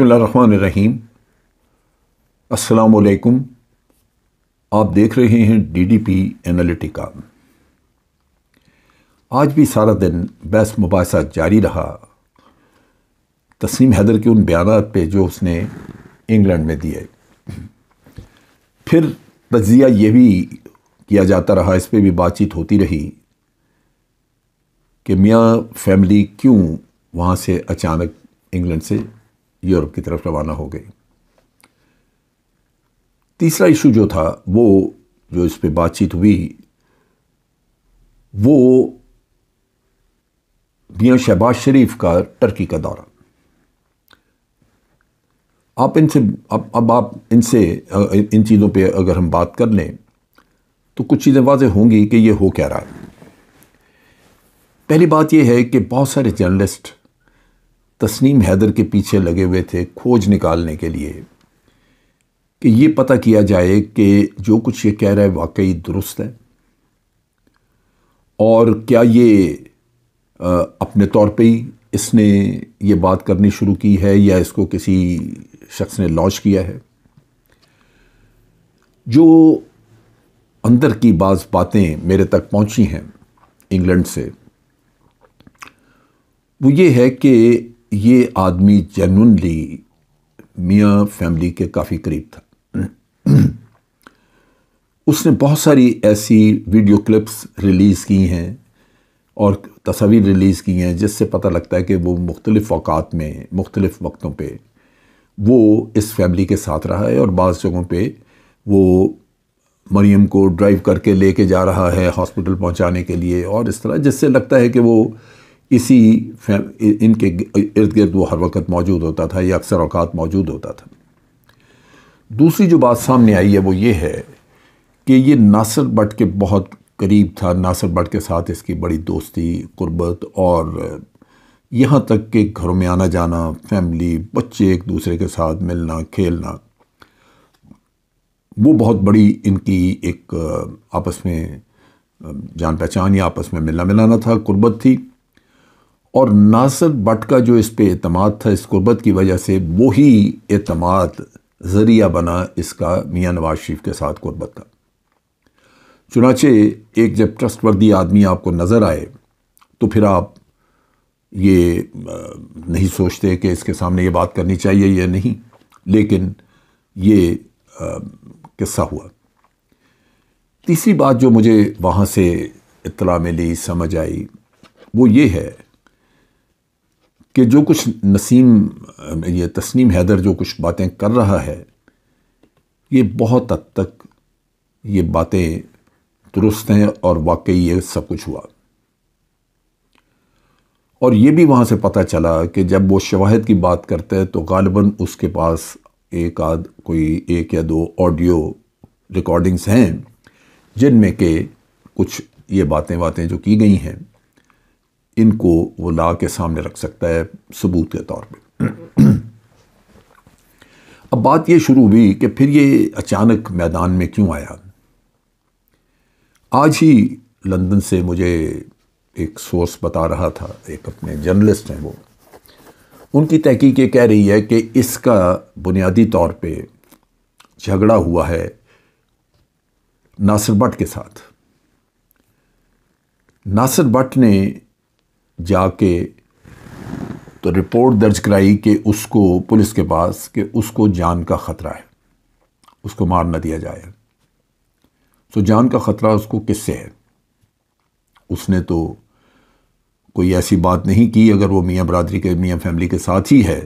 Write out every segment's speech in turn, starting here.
बसमीम असलकुम आप देख रहे हैं डीडीपी एनालिटिका आज भी सारा दिन बहस मुबासा जारी रहा। तस्लीम हैदर के उन बयान पे जो उसने इंग्लैंड में दिए। फिर तजिया ये भी किया जाता रहा, इस पर भी बातचीत होती रही कि मियाँ फैमिली क्यों वहाँ से अचानक इंग्लैंड से यूरोप की तरफ़ रवाना हो गई। तीसरा इशू जो था, वो जो इस पर बातचीत हुई, वो मियाँ शहबाज शरीफ का टर्की का दौरा। आप इनसे, अब अब आप इनसे इन चीज़ों पे अगर हम बात कर लें तो कुछ चीज़ें वाजह होंगी कि ये हो क्या रहा है। पहली बात यह है कि बहुत सारे जर्नलिस्ट तस्नीम हैदर के पीछे लगे हुए थे खोज निकालने के लिए कि ये पता किया जाए कि जो कुछ ये कह रहा है वाकई दुरुस्त है। और क्या ये अपने तौर पे ही इसने ये बात करनी शुरू की है या इसको किसी शख्स ने लॉन्च किया है? जो अंदर की बाज़ बातें मेरे तक पहुँची हैं इंग्लैंड से, वो ये है कि ये आदमी जेनुनली मियाँ फैमिली के काफ़ी करीब था। उसने बहुत सारी ऐसी वीडियो क्लिप्स रिलीज़ की हैं और तस्वीर रिलीज़ की हैं जिससे पता लगता है कि वो मुख्तलिफ़ अवकात में, मुख्तलिफ़ वक्तों पे वो इस फैमिली के साथ रहा है और बाज़ जगहों पे वो मरीम को ड्राइव करके लेके जा रहा है हॉस्पिटल पहुँचाने के लिए और इस तरह, जिससे लगता है कि वो इसी इनके इर्द गिर्द वो हर वक्त मौजूद होता था, या अक्सर अवकात मौजूद होता था। दूसरी जो बात सामने आई है वो ये है कि ये नासिर भट्ट के बहुत करीब था, नासिर भट्ट के साथ इसकी बड़ी दोस्ती, कुर्बत और यहाँ तक कि घरों में आना जाना, फैमिली, बच्चे एक दूसरे के साथ मिलना, खेलना, वो बहुत बड़ी इनकी एक आपस में, जान पहचान या आपस में मिलना मिलाना था, कुर्बत थी। और नासर भट्ट का जो इस पर अतमाद था, इस कुर्बत की वजह से वही अतमाद ज़रिया बना इसका मियाँ नवाज़ शरीफ के साथ कुर्बत का। चुनाचे एक जब ट्रस्ट वर्दी आदमी आपको नज़र आए तो फिर आप ये नहीं सोचते कि इसके सामने ये बात करनी चाहिए या नहीं, लेकिन ये किस्सा हुआ। तीसरी बात जो मुझे वहाँ से इतला मिली, समझ आई, वो ये है कि जो कुछ नसीम, ये तस्नीम हैदर जो कुछ बातें कर रहा है, ये बहुत हद तक ये बातें दुरुस्त हैं और वाकई ये सब कुछ हुआ। और ये भी वहाँ से पता चला कि जब वो शवाहद की बात करते हैं तो गालिबा उसके पास एक आध, कोई एक या दो ऑडियो रिकॉर्डिंग्स हैं, जिनमें के कुछ ये बातें बातें जो की गई हैं। इनको वो ला के सामने रख सकता है सबूत के तौर पे। अब बात ये शुरू हुई कि फिर ये अचानक मैदान में क्यों आया? आज ही लंदन से मुझे एक सोर्स बता रहा था, एक अपने जर्नलिस्ट हैं वो। उनकी तहकीक ये कह रही है कि इसका बुनियादी तौर पे झगड़ा हुआ है नासिर भट्ट के साथ। नासिर भट्ट ने जाके तो रिपोर्ट दर्ज कराई कि उसको, पुलिस के पास कि उसको जान का ख़तरा है। उसको मार न दिया जाए। तो जान का ख़तरा उसको किससे है? उसने तो कोई ऐसी बात नहीं की, अगर वो मियाँ बरदरी के, मियाँ फैमिली के साथ ही है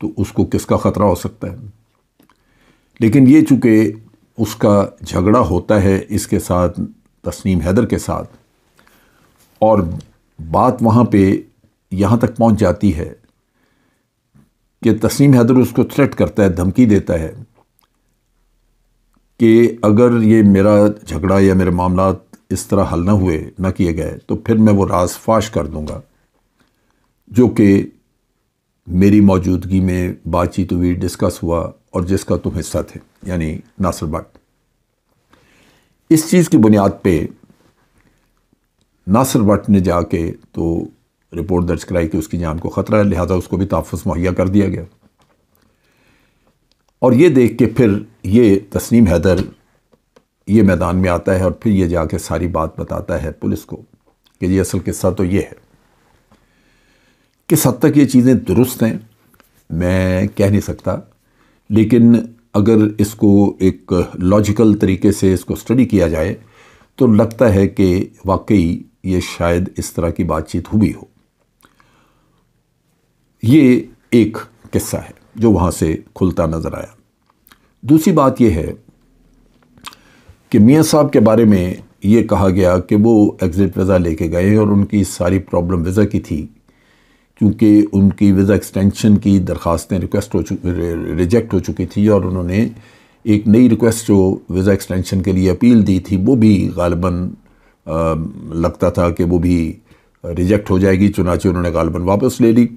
तो उसको किसका ख़तरा हो सकता है? लेकिन ये चूँकि उसका झगड़ा होता है, इसके साथ, तस्नीम हैदर के साथ, और बात वहाँ पे यहाँ तक पहुँच जाती है कि तस्नीम हैदर उसको थ्रेट करता है, धमकी देता है कि अगर ये मेरा झगड़ा या मेरे मामला इस तरह हल ना हुए, ना किए गए तो फिर मैं वो राज फाश कर दूँगा, जो कि मेरी मौजूदगी में बातचीत हुई डिस्कस हुआ और जिसका तुम हिस्सा थे, यानी नासिर भट्ट। इस चीज़ की बुनियाद पे नासिर भट्ट ने जाके तो रिपोर्ट दर्ज कराई कि उसकी जान को ख़तरा है, लिहाजा उसको भी तहफ़ मुहैया कर दिया गया। और ये देख के फिर ये तस्नीम हैदर ये मैदान में आता है और फिर ये जाके सारी बात बताता है पुलिस को कि ये असल किस्सा तो ये है किस हद तक ये चीज़ें दुरुस्त हैं। मैं कह नहीं सकता, लेकिन अगर इसको एक लॉजिकल तरीके से इसको स्टडी किया जाए तो लगता है कि वाकई ये शायद इस तरह की बातचीत हुई हो। ये एक किस्सा है जो वहाँ से खुलता नज़र आया। दूसरी बात यह है कि मियाँ साहब के बारे में ये कहा गया कि वो एग्ज़िट वीज़ा लेके गए और उनकी सारी प्रॉब्लम वीज़ा की थी, क्योंकि उनकी वीज़ा एक्सटेंशन की दरख्वास्तें रिक्वेस्ट हो चुकी रिजेक्ट हो चुकी थी और उन्होंने एक नई रिक्वेस्ट जो वीज़ा एक्सटेंशन के लिए अपील दी थी, वो भी गालिबा लगता था कि वो भी रिजेक्ट हो जाएगी, चुनाचे उन्होंने गालबन वापस ले ली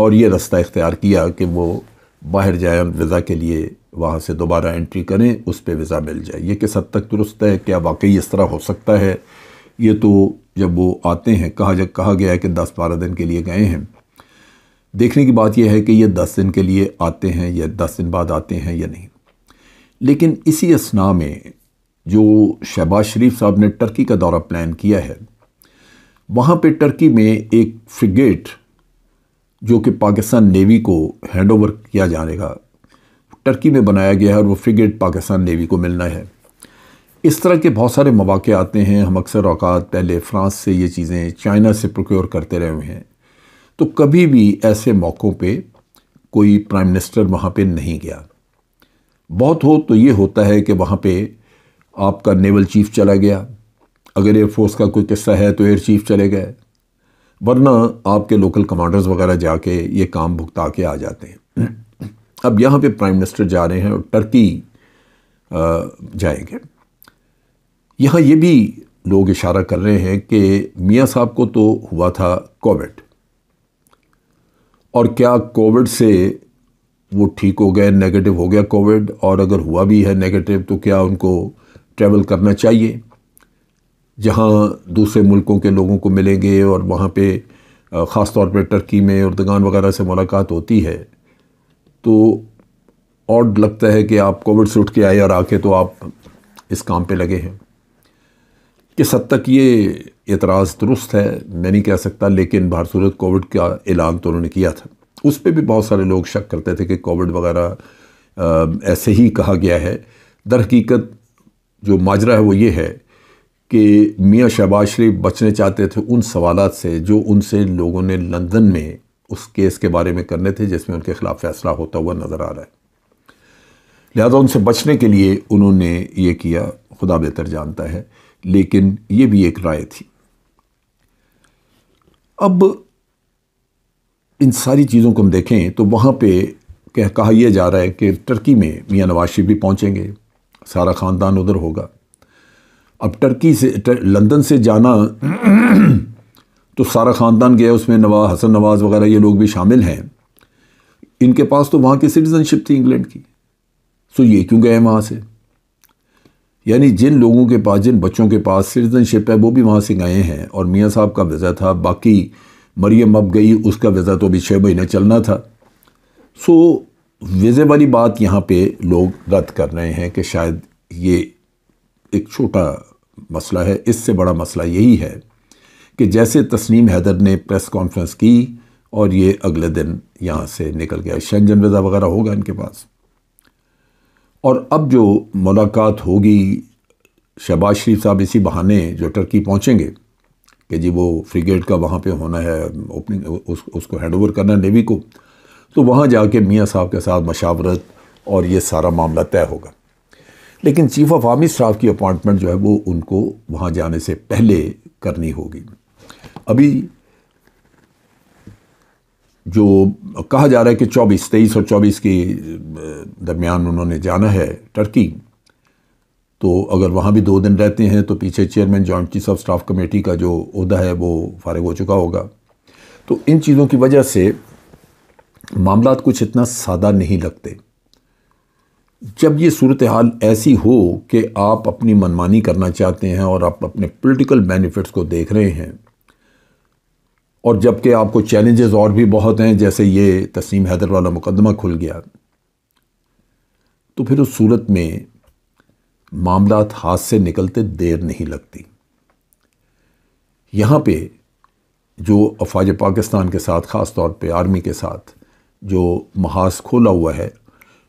और ये रास्ता इख्तियार किया कि वो बाहर जाए वीज़ा के लिए वहाँ से दोबारा एंट्री करें, उस पर वीज़ा मिल जाए। ये किस हद तक दुरुस्त है? क्या वाकई इस तरह हो सकता है? ये तो जब वो आते हैं, कहा जब कहा गया है कि दस बारह दिन के लिए गए हैं। देखने की बात यह है कि ये दस दिन के लिए आते हैं या दस दिन बाद आते हैं या नहीं। लेकिन इसी असना में जो शहबाज शरीफ साहब ने टर्की का दौरा प्लान किया है। वहाँ पे टर्की में एक फ्रिगेट जो कि पाकिस्तान नेवी को हैंड ओवर किया का टर्की में बनाया गया है और वो फ्रिगेट पाकिस्तान नेवी को मिलना है। इस तरह के बहुत सारे मौाक़े आते हैं। हम अक्सर अवकात पहले फ्रांस से ये चीज़ें चाइना से प्रोक्योर करते रहे हुए हैं। तो कभी भी ऐसे मौक़ों पे कोई प्राइम मिनिस्टर वहाँ पे नहीं गया। बहुत हो तो ये होता है कि वहाँ पे आपका नेवल चीफ चला गया। अगर एयरफोर्स का कोई किस्सा है तो एयर चीफ चले गए। वरना आपके लोकल कमांडर्स वगैरह जाके ये काम भुगता के आ जाते हैं। अब यहाँ पे प्राइम मिनिस्टर जा रहे हैं और टर्की जाएँगे। यहाँ ये भी लोग इशारा कर रहे हैं कि मियाँ साहब को तो हुआ था कोविड और क्या कोविड से वो ठीक हो गए नेगेटिव हो गया कोविड और अगर हुआ भी है नेगेटिव तो क्या उनको ट्रैवल करना चाहिए, जहाँ दूसरे मुल्कों के लोगों को मिलेंगे और वहाँ पे ख़ास तौर पे टर्की में उर्दगान वगैरह से मुलाकात होती है। तो और लगता है कि आप कोविड से उठ के आए और आके तो आप इस काम पे लगे हैं। किस हद तक ये एतराज़ दुरुस्त है, मैं नहीं कह सकता, लेकिन बाहर सूरत कोविड का ऐलान तो उन्होंने किया था। उस पर भी बहुत सारे लोग शक करते थे कि कोविड वगैरह ऐसे ही कहा गया है। दर हकीकत जो माजरा है वो ये है कि मियाँ शहबाज शरीफ बचने चाहते थे उन सवाल से जो उनसे लोगों ने लंदन में उस केस के बारे में करने थे जिसमें उनके ख़िलाफ़ फैसला होता हुआ नज़र आ रहा है। लिहाजा उनसे बचने के लिए उन्होंने ये किया, खुदा बेहतर जानता है, लेकिन ये भी एक राय थी। अब इन सारी चीज़ों को हम देखें तो वहाँ पे कह कहा यह जा रहा है कि टर्की में मियाँ नवाज़ शरीफ भी पहुँचेंगे। सारा ख़ानदान उधर होगा। अब टर्की से लंदन से जाना तो सारा ख़ानदान गया, उसमें नवाज़, हसन नवाज़ वगैरह ये लोग भी शामिल हैं। इनके पास तो वहाँ की सिटीज़नशिप थी इंग्लैंड की। सो ये क्यों गए वहाँ से? यानी जिन लोगों के पास, जिन बच्चों के पास सिटीज़नशिप है, वो भी वहाँ से गए हैं। और मियाँ साहब का वीज़ा था, बाकी मरियम अब गई, उसका वीज़ा तो अभी छः महीने चलना था। सो वीज़े वाली बात यहाँ पे लोग रद्द कर रहे हैं कि शायद ये एक छोटा मसला है। इससे बड़ा मसला यही है कि जैसे तस्नीम हैदर ने प्रेस कॉन्फ्रेंस की और ये अगले दिन यहाँ से निकल गया। शंजन वीज़ा वगैरह होगा इनके पास। और अब जो मुलाकात होगी शहबाज शरीफ साहब इसी बहाने जो टर्की पहुँचेंगे कि जी वो फ्रिगेट का वहाँ पे होना है ओपनिंग उस, उसको हैंड ओवर करना नेवी को। तो वहाँ जाके मियाँ साहब के साथ मशावरत और ये सारा मामला तय होगा। लेकिन चीफ ऑफ़ आर्मी स्टाफ की अपॉइंटमेंट जो है वो उनको वहाँ जाने से पहले करनी होगी। अभी जो कहा जा रहा है कि 24 तेईस और 24 के दरमियान उन्होंने जाना है टर्की तो अगर वहाँ भी दो दिन रहते हैं तो पीछे chairman, joint chief of staff committee का जो अहदा है, वो फारग हो चुका होगा। तो इन चीज़ों की वजह से मामला कुछ इतना सादा नहीं लगते। जब ये सूरत हाल ऐसी हो कि आप अपनी मनमानी करना चाहते हैं और आप अपने पॉलिटिकल बेनिफिट्स को देख रहे हैं, और जबकि आपको चैलेंजेस और भी बहुत हैं, जैसे ये तस्नीम हैदर वाला मुकदमा खुल गया तो फिर उस सूरत में मामला हाथ से निकलते देर नहीं लगती। यहाँ पे जो अफवाज पाकिस्तान के साथ ख़ास तौर पे आर्मी के साथ जो महाज खोला हुआ है,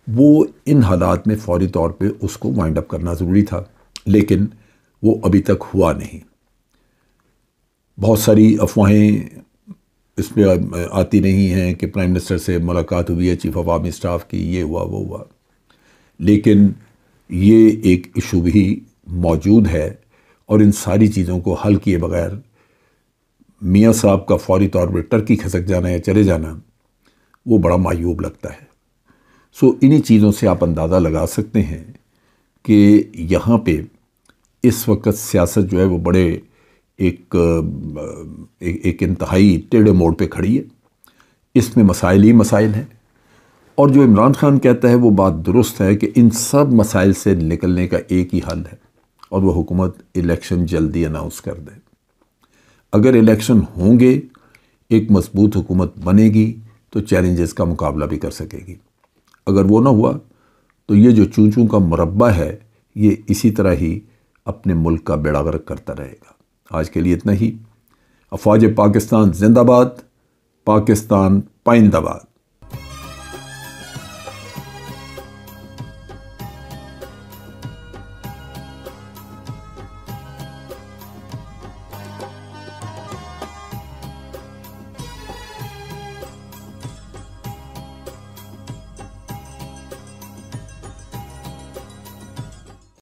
वो इन हालात में फौरी तौर पे उसको वाइंड अप करना ज़रूरी था, लेकिन वो अभी तक हुआ नहीं। बहुत सारी अफवाहें इसमें आती नहीं हैं कि प्राइम मिनिस्टर से मुलाकात हुई है चीफ ऑफ़ आर्मी स्टाफ की, ये हुआ, वो हुआ। लेकिन ये एक इशू भी मौजूद है और इन सारी चीज़ों को हल किए बगैर मियाँ साहब का फौरी तौर पर टर्की खसक जाना या चले जाना वो बड़ा मायूब लगता है। सो इन्हीं चीज़ों से आप अंदाज़ा लगा सकते हैं कि यहाँ पे इस वक्त सियासत जो है वो बड़े एक एक, एक इंतहाई टेढ़े मोड़ पे खड़ी है। इसमें मसाइल ही मसाइल हैं। और जो इमरान खान कहता है वो बात दुरुस्त है कि इन सब मसाइल से निकलने का एक ही हल है और वह हुकूमत इलेक्शन जल्दी अनाउंस कर दे। अगर इलेक्शन होंगे एक मज़बूत हुकूमत बनेगी तो चैलेंजेस का मुकाबला भी कर सकेगी। अगर वो ना हुआ तो ये जो चूँ चूँ का मुरबा है, ये इसी तरह ही अपने मुल्क का बेड़ा गर्क करता रहेगा। आज के लिए इतना ही। अफवाज पाकिस्तान जिंदाबाद, पाकिस्तान पाइंदाबाद।